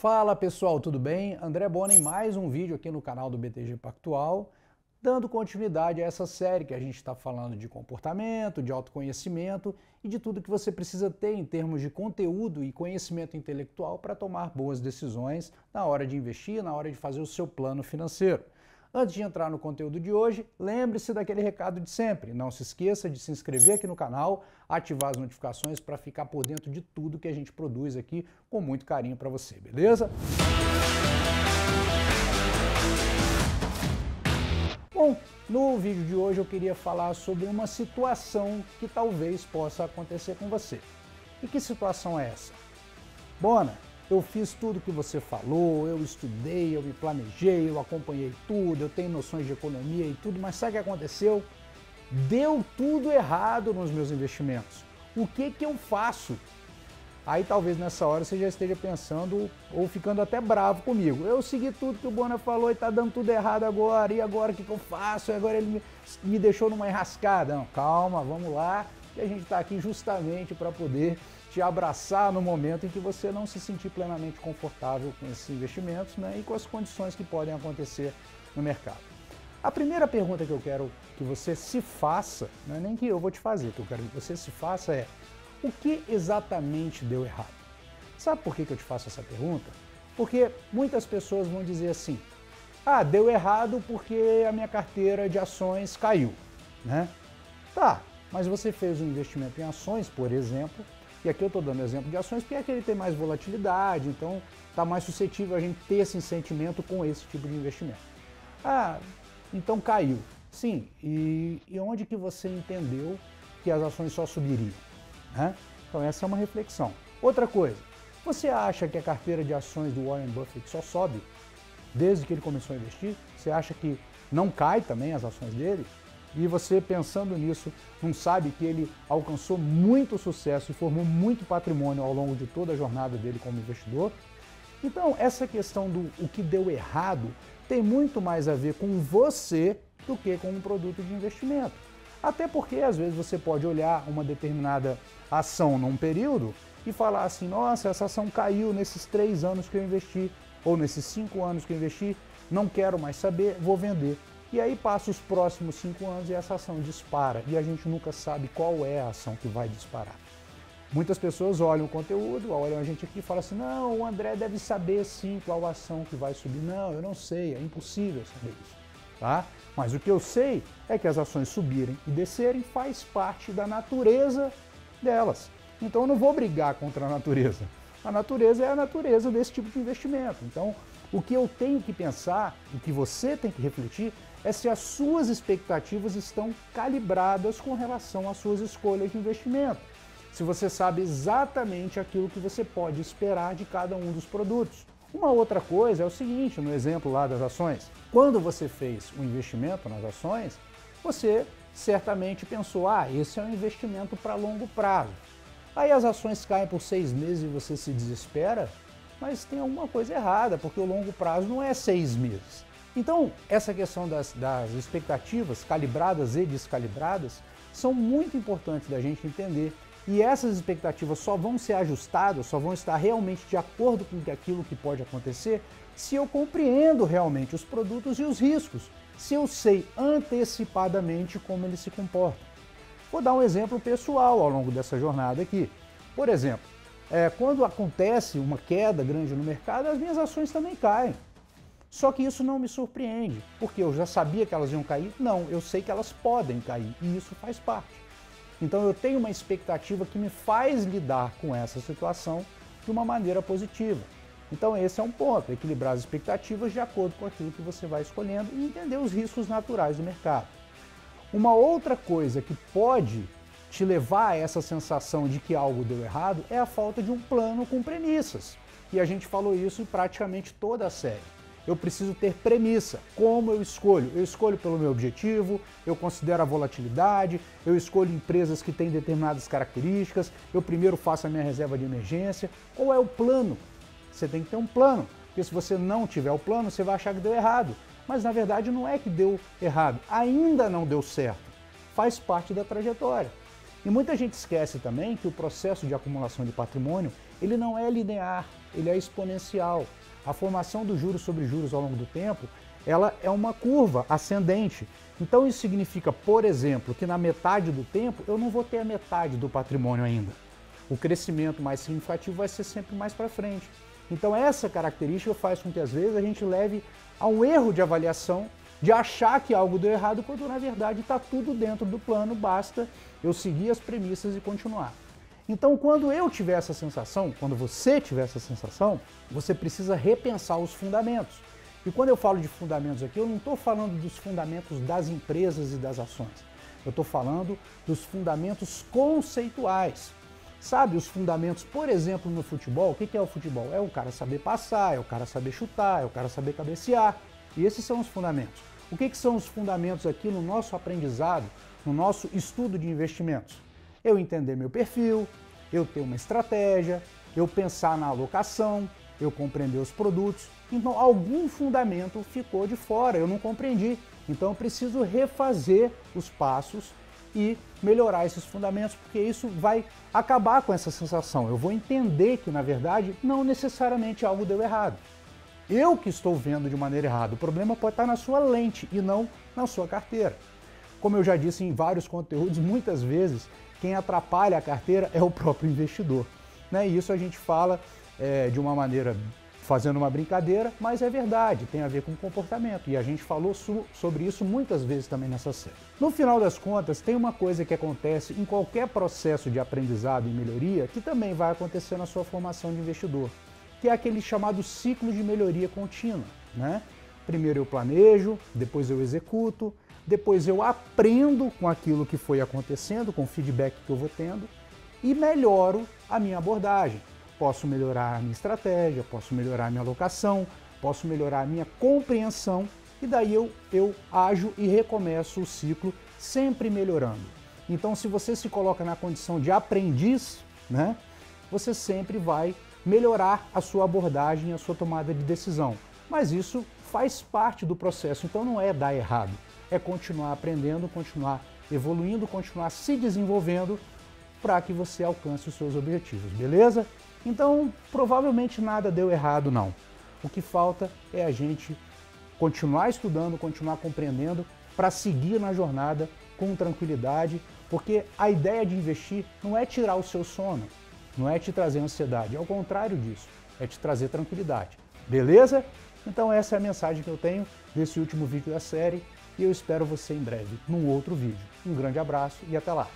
Fala pessoal, tudo bem? André Bona em mais um vídeo aqui no canal do BTG Pactual, dando continuidade a essa série que a gente está falando de comportamento, de autoconhecimento e de tudo que você precisa ter em termos de conteúdo e conhecimento intelectual para tomar boas decisões na hora de investir, na hora de fazer o seu plano financeiro. Antes de entrar no conteúdo de hoje, lembre-se daquele recado de sempre. Não se esqueça de se inscrever aqui no canal, ativar as notificações para ficar por dentro de tudo que a gente produz aqui com muito carinho para você, beleza? Bom, no vídeo de hoje eu queria falar sobre uma situação que talvez possa acontecer com você. E que situação é essa? Bona, eu fiz tudo que você falou, eu estudei, eu me planejei, eu acompanhei tudo, eu tenho noções de economia e tudo, mas sabe o que aconteceu? Deu tudo errado nos meus investimentos. O que que eu faço? Aí talvez nessa hora você já esteja pensando ou ficando até bravo comigo. Eu segui tudo que o Bona falou e está dando tudo errado agora, e agora o que, que eu faço? E agora ele me, deixou numa enrascada. Não, calma, vamos lá, que a gente está aqui justamente para poder te abraçar no momento em que você não se sentir plenamente confortável com esses investimentos né, e com as condições que podem acontecer no mercado. A primeira pergunta que eu quero que você se faça, não é nem que eu vou te fazer, que eu quero que você se faça é o que exatamente deu errado? Sabe por que, que eu te faço essa pergunta? Porque muitas pessoas vão dizer assim, ah, deu errado porque a minha carteira de ações caiu, né? Tá, mas você fez um investimento em ações, por exemplo, e aqui eu estou dando exemplo de ações porque é que ele tem mais volatilidade, então está mais suscetível a gente ter esse sentimento com esse tipo de investimento. Ah, então caiu. Sim, e, e onde que você entendeu que as ações só subiriam? Né? Então essa é uma reflexão. Outra coisa, você acha que a carteira de ações do Warren Buffett só sobe desde que ele começou a investir? Você acha que não cai também as ações dele? E você pensando nisso, não sabe que ele alcançou muito sucesso e formou muito patrimônio ao longo de toda a jornada dele como investidor? Então, essa questão do o que deu errado tem muito mais a ver com você do que com um produto de investimento. Até porque às vezes você pode olhar uma determinada ação num período e falar assim: nossa, essa ação caiu nesses três anos que eu investi, ou nesses cinco anos que eu investi, não quero mais saber, vou vender. E aí passa os próximos cinco anos e essa ação dispara. E a gente nunca sabe qual é a ação que vai disparar. Muitas pessoas olham o conteúdo, olham a gente aqui e falam assim, não, o André deve saber sim qual ação que vai subir. Não, eu não sei, é impossível saber isso. Tá? Mas o que eu sei é que as ações subirem e descerem faz parte da natureza delas. Então eu não vou brigar contra a natureza. A natureza é a natureza desse tipo de investimento. Então, o que eu tenho que pensar, o que você tem que refletir, é se as suas expectativas estão calibradas com relação às suas escolhas de investimento. Se você sabe exatamente aquilo que você pode esperar de cada um dos produtos. Uma outra coisa é o seguinte, no exemplo lá das ações. Quando você fez o um investimento nas ações, você certamente pensou, ah, esse é um investimento para longo prazo. Aí as ações caem por seis meses e você se desespera, mas tem alguma coisa errada, porque o longo prazo não é seis meses. Então, essa questão das, das expectativas calibradas e descalibradas são muito importantes da gente entender. E essas expectativas só vão ser ajustadas, só vão estar realmente de acordo com aquilo que pode acontecer se eu compreendo realmente os produtos e os riscos, se eu sei antecipadamente como eles se comportam. Vou dar um exemplo pessoal ao longo dessa jornada aqui. Por exemplo, é, quando acontece uma queda grande no mercado, as minhas ações também caem. Só que isso não me surpreende, porque eu já sabia que elas iam cair? Não, eu sei que elas podem cair e isso faz parte. Então eu tenho uma expectativa que me faz lidar com essa situação de uma maneira positiva. Então esse é um ponto, equilibrar as expectativas de acordo com aquilo que você vai escolhendo e entender os riscos naturais do mercado. Uma outra coisa que pode te levar a essa sensação de que algo deu errado é a falta de um plano com premissas. E a gente falou isso em praticamente toda a série eu preciso ter premissa. Como eu escolho? Eu escolho pelo meu objetivo, eu considero a volatilidade, eu escolho empresas que têm determinadas características, eu primeiro faço a minha reserva de emergência. Qual é o plano? Você tem que ter um plano, porque se você não tiver o plano, você vai achar que deu errado. Mas na verdade não é que deu errado, ainda não deu certo. Faz parte da trajetória. E muita gente esquece também que o processo de acumulação de patrimônio, ele não é linear, ele é exponencial. A formação dos juros sobre juros ao longo do tempo, ela é uma curva ascendente. Então isso significa, por exemplo, que na metade do tempo eu não vou ter a metade do patrimônio ainda. O crescimento mais significativo vai ser sempre mais para frente. Então essa característica faz com que às vezes a gente leve a um erro de avaliação de achar que algo deu errado, quando na verdade está tudo dentro do plano, basta eu seguir as premissas e continuar. Então, quando eu tiver essa sensação, quando você tiver essa sensação, você precisa repensar os fundamentos. E quando eu falo de fundamentos aqui, eu não estou falando dos fundamentos das empresas e das ações. Eu estou falando dos fundamentos conceituais. Sabe, os fundamentos, por exemplo, no futebol, o que é o futebol? É o cara saber passar, é o cara saber chutar, é o cara saber cabecear. E esses são os fundamentos. O que, que são os fundamentos aqui no nosso aprendizado, no nosso estudo de investimentos? Eu entender meu perfil, eu ter uma estratégia, eu pensar na alocação, eu compreender os produtos. Então, algum fundamento ficou de fora, eu não compreendi. Então, eu preciso refazer os passos e melhorar esses fundamentos, porque isso vai acabar com essa sensação. Eu vou entender que, na verdade, não necessariamente algo deu errado eu que estou vendo de maneira errada. O problema pode estar na sua lente e não na sua carteira. Como eu já disse em vários conteúdos, muitas vezes quem atrapalha a carteira é o próprio investidor. Né? E isso a gente fala é, de uma maneira fazendo uma brincadeira, mas é verdade, tem a ver com comportamento. E a gente falou sobre isso muitas vezes também nessa série. No final das contas, tem uma coisa que acontece em qualquer processo de aprendizado e melhoria que também vai acontecer na sua formação de investidor que é aquele chamado ciclo de melhoria contínua. Né? Primeiro eu planejo, depois eu executo, depois eu aprendo com aquilo que foi acontecendo, com o feedback que eu vou tendo e melhoro a minha abordagem. Posso melhorar a minha estratégia, posso melhorar a minha alocação, posso melhorar a minha compreensão e daí eu, eu ajo e recomeço o ciclo sempre melhorando. Então, se você se coloca na condição de aprendiz, né, você sempre vai melhorar a sua abordagem, a sua tomada de decisão. Mas isso faz parte do processo, então não é dar errado, é continuar aprendendo, continuar evoluindo, continuar se desenvolvendo para que você alcance os seus objetivos, beleza? Então, provavelmente nada deu errado não. O que falta é a gente continuar estudando, continuar compreendendo para seguir na jornada com tranquilidade, porque a ideia de investir não é tirar o seu sono, não é te trazer ansiedade, ao contrário disso, é te trazer tranquilidade. Beleza? Então essa é a mensagem que eu tenho desse último vídeo da série e eu espero você em breve num outro vídeo. Um grande abraço e até lá!